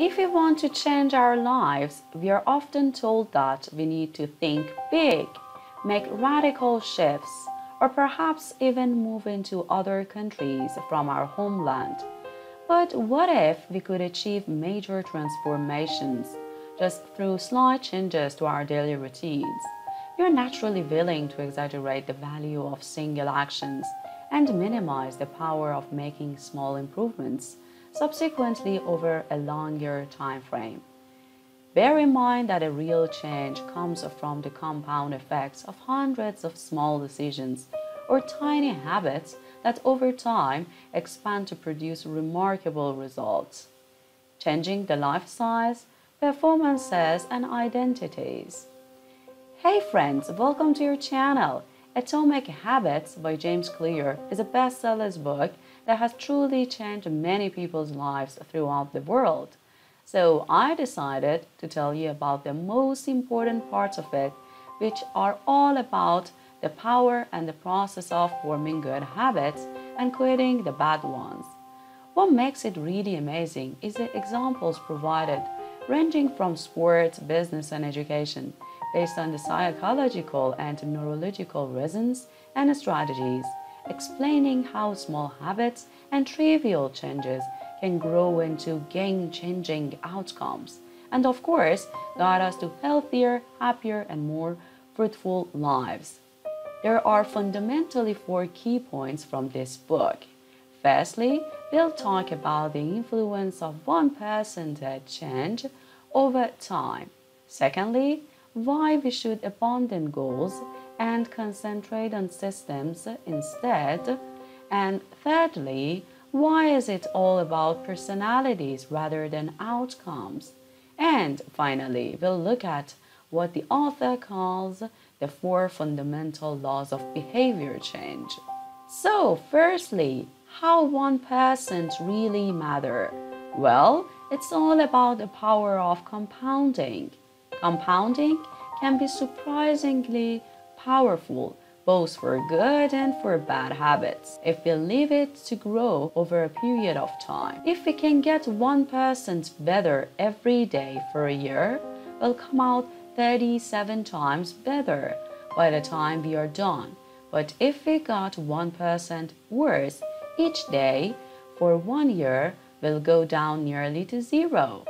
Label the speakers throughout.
Speaker 1: If we want to change our lives, we are often told that we need to think big, make radical shifts, or perhaps even move into other countries from our homeland. But what if we could achieve major transformations just through slight changes to our daily routines? We are naturally willing to exaggerate the value of single actions and minimize the power of making small improvements subsequently over a longer time frame. Bear in mind that a real change comes from the compound effects of hundreds of small decisions or tiny habits that over time expand to produce remarkable results. Changing the life size, performances, and identities. Hey friends, welcome to your channel. Atomic Habits by James Clear is a bestseller book that has truly changed many people's lives throughout the world. So I decided to tell you about the most important parts of it, which are all about the power and the process of forming good habits and quitting the bad ones. What makes it really amazing is the examples provided, ranging from sports, business, and education based on the psychological and neurological reasons and strategies, explaining how small habits and trivial changes can grow into game changing outcomes, and of course, guide us to healthier, happier, and more fruitful lives. There are fundamentally four key points from this book. Firstly, we'll talk about the influence of one percentage change over time. Secondly, why we should abandon goals and concentrate on systems instead. And thirdly, why is it all about personalities rather than outcomes? And finally, we'll look at what the author calls the four fundamental laws of behavior change. So, firstly, how 1% persons really matter? Well, it's all about the power of compounding. Compounding can be surprisingly powerful both for good and for bad habits if we leave it to grow over a period of time. If we can get 1% better every day for a year, we'll come out 37 times better by the time we are done. But if we got 1% worse each day for one year, we'll go down nearly to zero.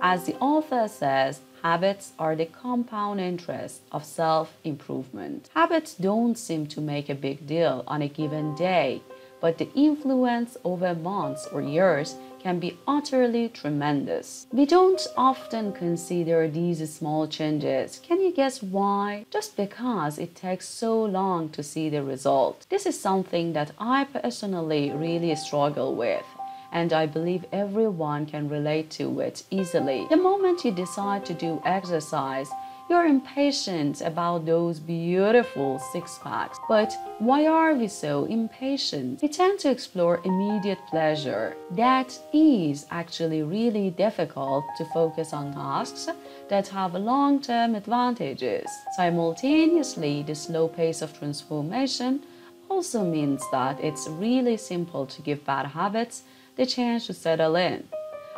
Speaker 1: As the author says, habits are the compound interest of self improvement. Habits don't seem to make a big deal on a given day, but the influence over months or years can be utterly tremendous. We don't often consider these small changes. Can you guess why? Just because it takes so long to see the result. This is something that I personally really struggle with and I believe everyone can relate to it easily. The moment you decide to do exercise, you're impatient about those beautiful six packs. But why are we so impatient? We tend to explore immediate pleasure. That is actually really difficult to focus on tasks that have long term advantages. Simultaneously, the slow pace of transformation also means that it's really simple to give bad habits the chance to settle in,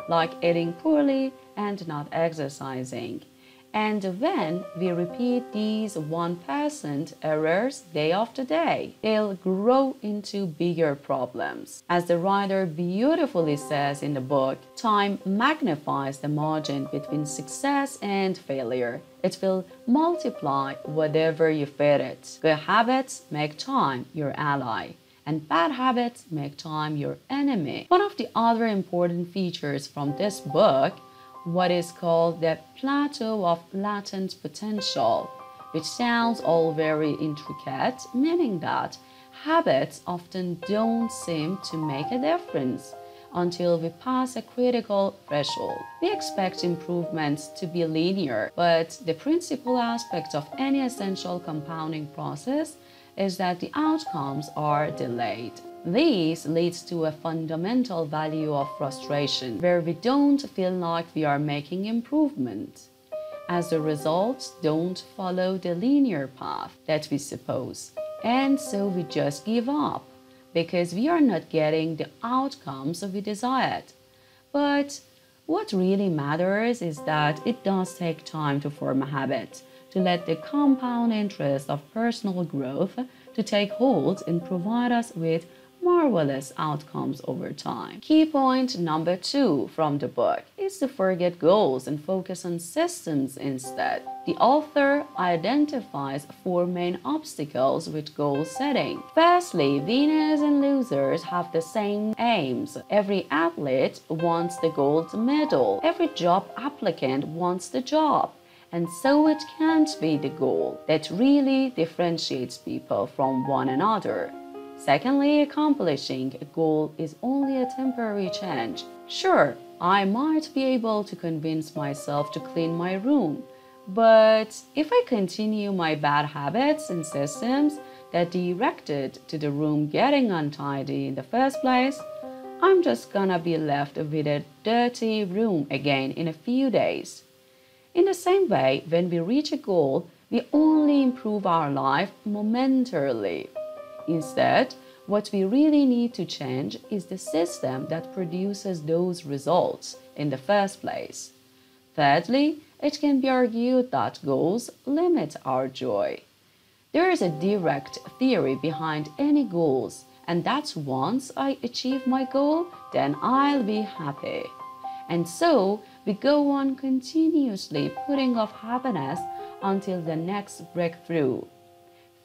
Speaker 1: like eating poorly and not exercising. And when we repeat these 1% errors day after day, they'll grow into bigger problems. As the writer beautifully says in the book, time magnifies the margin between success and failure. It will multiply whatever you feed it. Good habits make time your ally and bad habits make time your enemy. One of the other important features from this book, what is called the plateau of latent potential, which sounds all very intricate, meaning that habits often don't seem to make a difference until we pass a critical threshold. We expect improvements to be linear, but the principal aspect of any essential compounding process is that the outcomes are delayed. This leads to a fundamental value of frustration, where we don't feel like we are making improvement, as the results don't follow the linear path that we suppose. And so we just give up because we are not getting the outcomes we desired. But What really matters is that it does take time to form a habit, to let the compound interest of personal growth to take hold and provide us with marvelous outcomes over time. Key point number two from the book is to forget goals and focus on systems instead. The author identifies four main obstacles with goal setting. Firstly, winners and losers have the same aims. Every athlete wants the gold medal. Every job applicant wants the job. And so it can't be the goal that really differentiates people from one another. Secondly, accomplishing a goal is only a temporary change. Sure, I might be able to convince myself to clean my room, but if I continue my bad habits and systems that directed to the room getting untidy in the first place, I'm just gonna be left with a dirty room again in a few days. In the same way, when we reach a goal, we only improve our life momentarily. Instead, what we really need to change is the system that produces those results in the first place. Thirdly, it can be argued that goals limit our joy. There is a direct theory behind any goals, and that's once I achieve my goal, then I'll be happy. And so we go on continuously putting off happiness until the next breakthrough.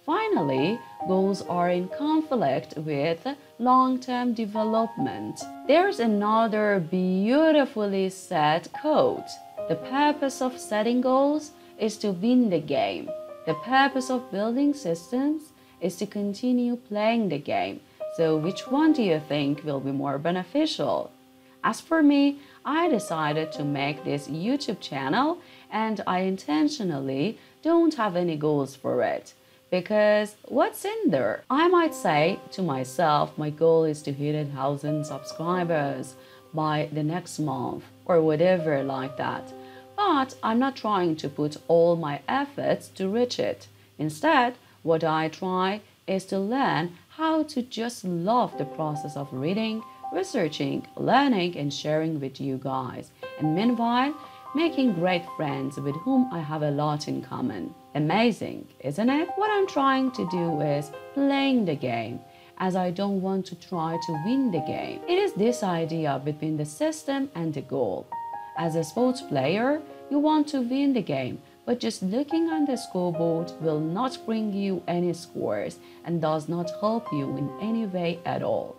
Speaker 1: Finally, goals are in conflict with long term development. There's another beautifully said quote The purpose of setting goals is to win the game. The purpose of building systems is to continue playing the game. So, which one do you think will be more beneficial? As for me, I decided to make this YouTube channel and I intentionally don't have any goals for it because what's in there? I might say to myself, my goal is to hit a thousand subscribers by the next month or whatever like that. But I'm not trying to put all my efforts to reach it. Instead, what I try is to learn how to just love the process of reading, researching, learning, and sharing with you guys. And meanwhile, making great friends with whom I have a lot in common. Amazing, isn't it? What I'm trying to do is playing the game as I don't want to try to win the game. It is this idea between the system and the goal. As a sports player, you want to win the game, but just looking on the scoreboard will not bring you any scores and does not help you in any way at all.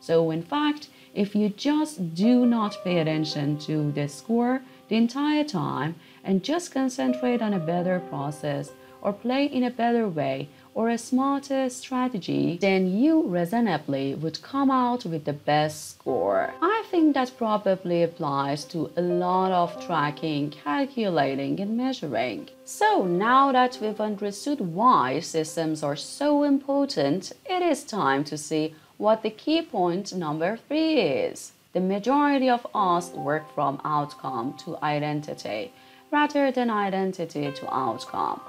Speaker 1: So, in fact, if you just do not pay attention to the score, the entire time and just concentrate on a better process or play in a better way or a smarter strategy, then you reasonably would come out with the best score. I think that probably applies to a lot of tracking, calculating, and measuring. So now that we've understood why systems are so important, it is time to see what the key point number three is. The majority of us work from outcome to identity rather than identity to outcome.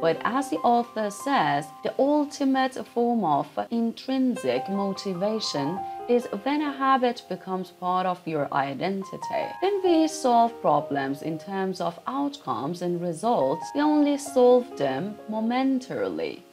Speaker 1: But as the author says, the ultimate form of intrinsic motivation is when a habit becomes part of your identity. When we solve problems in terms of outcomes and results, we only solve them momentarily.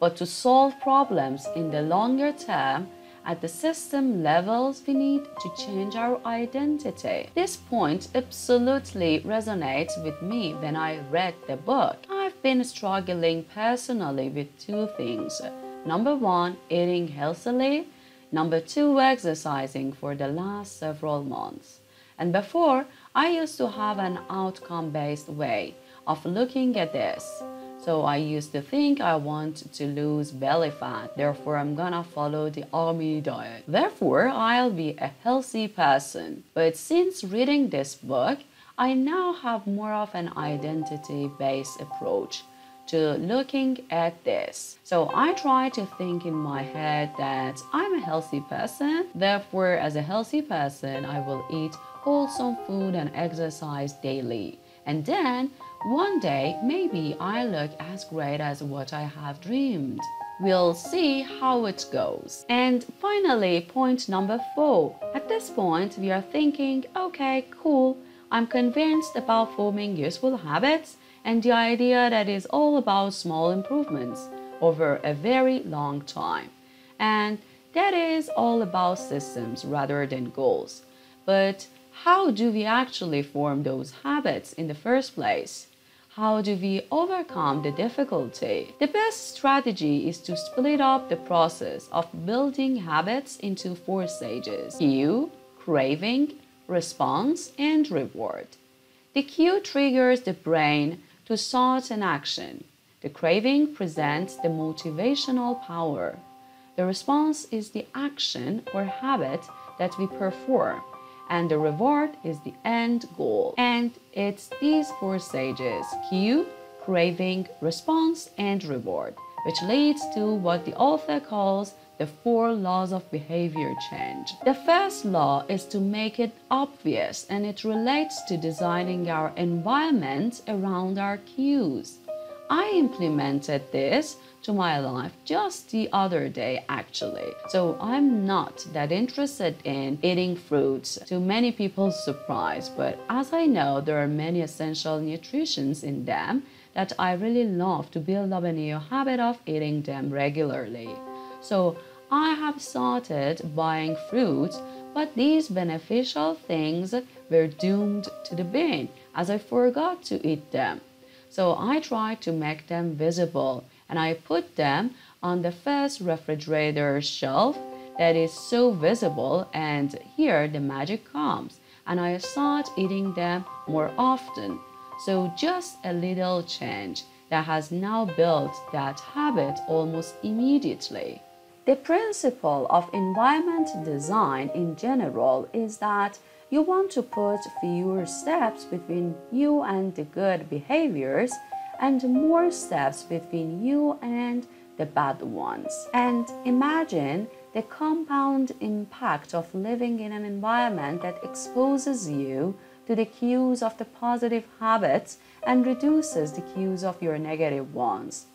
Speaker 1: But to solve problems in the longer term, at the system levels, we need to change our identity. This point absolutely resonates with me when I read the book. I've been struggling personally with two things. Number one, eating healthily. Number two, exercising for the last several months. And before, I used to have an outcome based way of looking at this. So I used to think I want to lose belly fat, therefore I'm gonna follow the army diet. Therefore, I'll be a healthy person. But since reading this book, I now have more of an identity based approach to looking at this. So I try to think in my head that I'm a healthy person, therefore, as a healthy person, I will eat wholesome food and exercise daily. And then one day, maybe I look as great as what I have dreamed. We'll see how it goes. And finally, point number four. At this point, we are thinking, okay, cool, I'm convinced about forming useful habits and the idea that is all about small improvements over a very long time. And that is all about systems rather than goals. But how do we actually form those habits in the first place? How do we overcome the difficulty? The best strategy is to split up the process of building habits into four stages cue, craving, response, and reward. The cue triggers the brain to start an action. The craving presents the motivational power. The response is the action or habit that we perform and the reward is the end goal. And it's these four stages cue, craving, response, and reward, which leads to what the author calls the four laws of behavior change. The first law is to make it obvious and it relates to designing our environment around our cues. I implemented this to my life just the other day, actually. So I'm not that interested in eating fruits, to many people's surprise, but as I know there are many essential nutrients in them that I really love to build up a new habit of eating them regularly. So I have started buying fruits, but these beneficial things were doomed to the bin as I forgot to eat them. So I tried to make them visible and I put them on the first refrigerator shelf that is so visible and here the magic comes and I start eating them more often. So just a little change that has now built that habit almost immediately. The principle of environment design in general is that you want to put fewer steps between you and the good behaviors and more steps between you and the bad ones. And imagine the compound impact of living in an environment that exposes you to the cues of the positive habits and reduces the cues of your negative ones.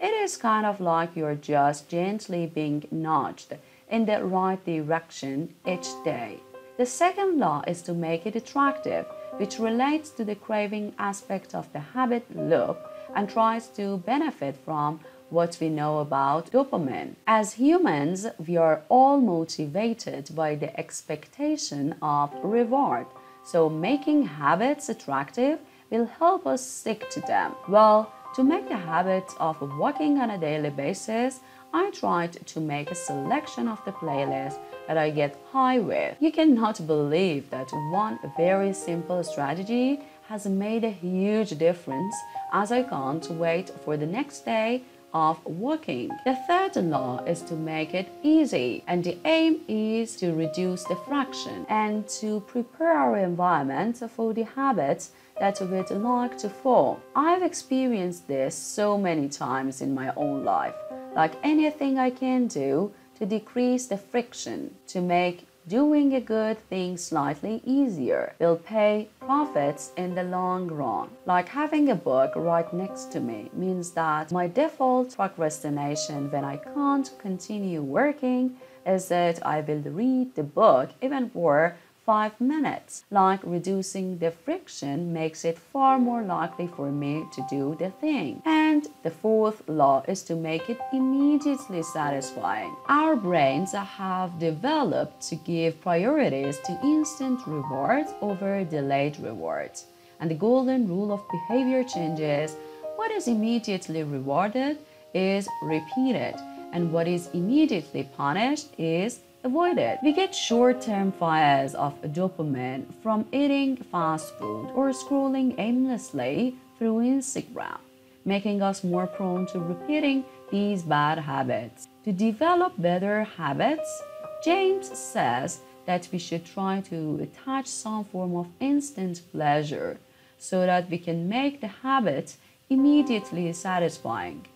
Speaker 1: It is kind of like you're just gently being nudged in the right direction each day. The second law is to make it attractive which relates to the craving aspect of the habit loop and tries to benefit from what we know about dopamine. As humans, we are all motivated by the expectation of reward. So, making habits attractive will help us stick to them. Well, to make the habit of walking on a daily basis, I tried to make a selection of the playlist that I get high with. You cannot believe that one very simple strategy has made a huge difference as I can't wait for the next day of working. The third law is to make it easy, and the aim is to reduce the friction and to prepare our environment for the habits that we'd like to form. I've experienced this so many times in my own life. Like anything I can do to decrease the friction, to make doing a good thing slightly easier will pay profits in the long run. Like having a book right next to me means that my default procrastination when I can't continue working is that I will read the book even for five minutes. Like reducing the friction makes it far more likely for me to do the thing. And the fourth law is to make it immediately satisfying. Our brains have developed to give priorities to instant rewards over delayed rewards. And the golden rule of behavior changes what is immediately rewarded is repeated, and what is immediately punished is avoid it. We get short term fires of dopamine from eating fast food or scrolling aimlessly through Instagram, making us more prone to repeating these bad habits. To develop better habits, James says that we should try to attach some form of instant pleasure so that we can make the habit immediately satisfying.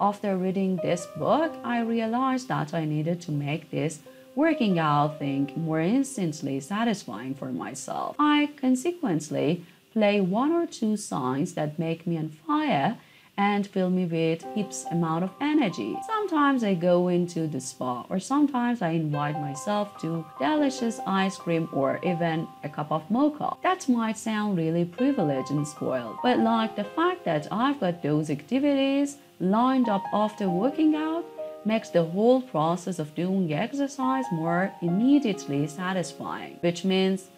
Speaker 1: After reading this book, I realized that I needed to make this working out thing more instantly satisfying for myself. I consequently play one or two songs that make me on fire and fill me with heaps amount of energy. Sometimes I go into the spa or sometimes I invite myself to delicious ice cream or even a cup of mocha. That might sound really privileged and spoiled, but like the fact that I've got those activities lined up after working out makes the whole process of doing exercise more immediately satisfying, which means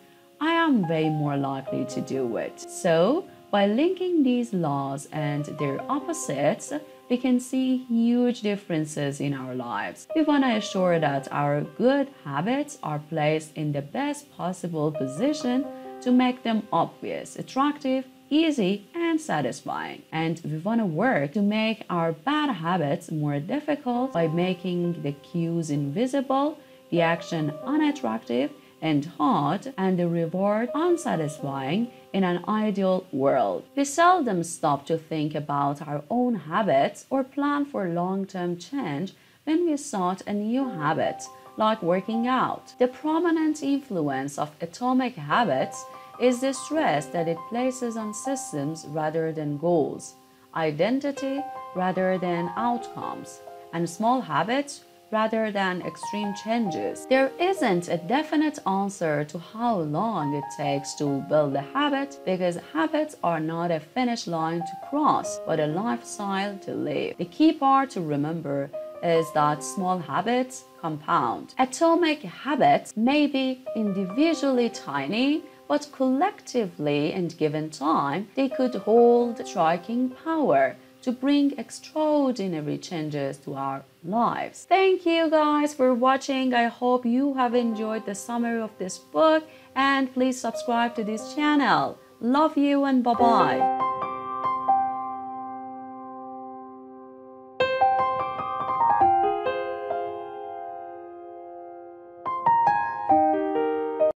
Speaker 1: I am way more likely to do it. So, by linking these laws and their opposites, we can see huge differences in our lives. We want to assure that our good habits are placed in the best possible position to make them obvious, attractive, easy, and satisfying. And we want to work to make our bad habits more difficult by making the cues invisible, the action unattractive, and hard, and the reward unsatisfying in an ideal world. We seldom stop to think about our own habits or plan for long term change when we start a new habit, like working out. The prominent influence of atomic habits is the stress that it places on systems rather than goals, identity rather than outcomes, and small habits rather than extreme changes. There isn't a definite answer to how long it takes to build a habit because habits are not a finish line to cross, but a lifestyle to live. The key part to remember is that small habits compound. Atomic habits may be individually tiny, but collectively and given time, they could hold striking power to bring extraordinary changes to our lives. Thank you guys for watching. I hope you have enjoyed the summary of this book and please subscribe to this channel. Love you and bye bye.